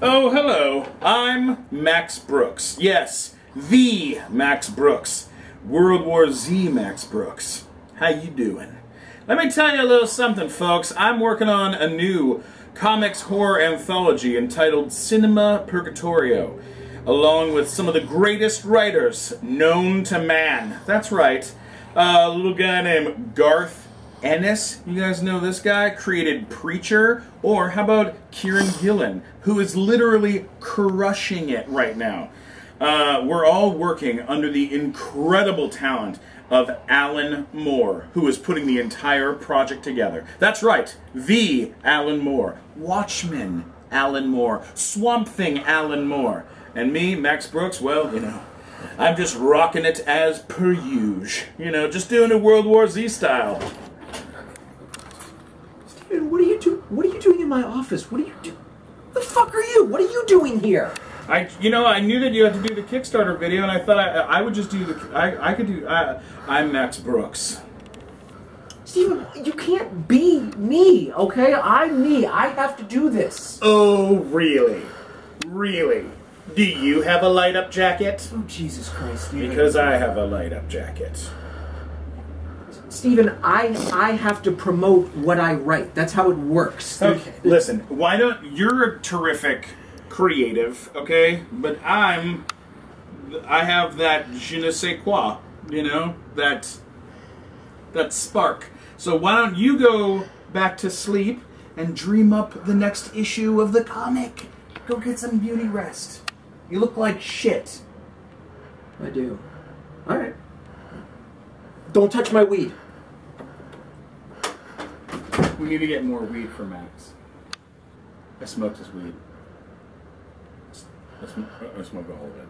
Oh, hello. I'm Max Brooks. Yes, the Max Brooks. World War Z Max Brooks. How you doing? Let me tell you a little something, folks. I'm working on a new comics horror anthology entitled Cinema Purgatorio, along with some of the greatest writers known to man. That's right. a little guy named Garth Ennis, you guys know this guy, created Preacher, or how about Kieron Gillen, who is literally crushing it right now. Uh, we're all working under the incredible talent of Alan Moore, who is putting the entire project together. That's right, the Alan Moore. Watchmen, Alan Moore. Swamp Thing, Alan Moore. And me, Max Brooks, well, you know, I'm just rocking it as per usual. You know, just doing it World War Z style. Stephen, what are you do? What are you doing in my office? What are you do? The fuck are you? What are you doing here? I, you know, I knew that you had to do the Kickstarter video, and I thought I, I would just do the. I, I could do. I, I'm Max Brooks. Stephen, you can't be me, okay? I'm me. I have to do this. Oh, really? Really? Do you have a light up jacket? Oh, Jesus Christ, Stephen. Because I have a light up jacket. Stephen, I I have to promote what I write. That's how it works. Okay, listen, why don't. You're a terrific creative, okay? But I'm. I have that je ne sais quoi, you know? That. That spark. So why don't you go back to sleep and dream up the next issue of the comic? Go get some beauty rest. You look like shit. I do. All right. Don't touch my weed. We need to get more weed for Max. I smoked his weed. I, sm- I smoked all of it.